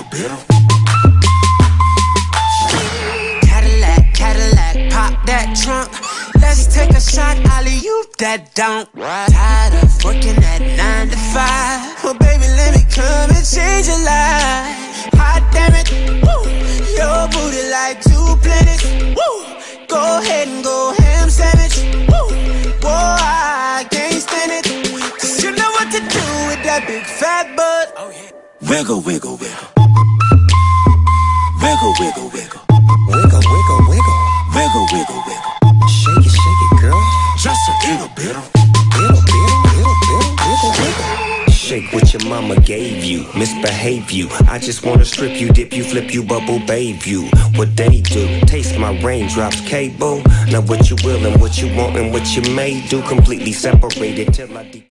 little bit. Cadillac, Cadillac, pop that trunk. Let's take a shot, Ollie, you that don't. Tired of working at nine to five. Well, baby, let me come and change your life. Hot damn it, woo. Your booty like two planets, woo. Go ahead and go ham sandwich, woo. Whoa, I can't stand it. Cause you know what to do with that big fat butt. Oh, Wiggle, wiggle, wiggle. Wiggle, wiggle, wiggle. Wiggle, wiggle, wiggle. Wiggle, wiggle, wiggle. Shake it, shake it, girl. Just a little bit. Wiggle, wiggle, wiggle, wiggle, wiggle, wiggle. Shake what your mama gave you, misbehave you. I just wanna strip you, dip you, flip you, bubble babe you. What they do, taste my raindrops, cable. Now what you will and what you want and what you may do, completely separated till I. De-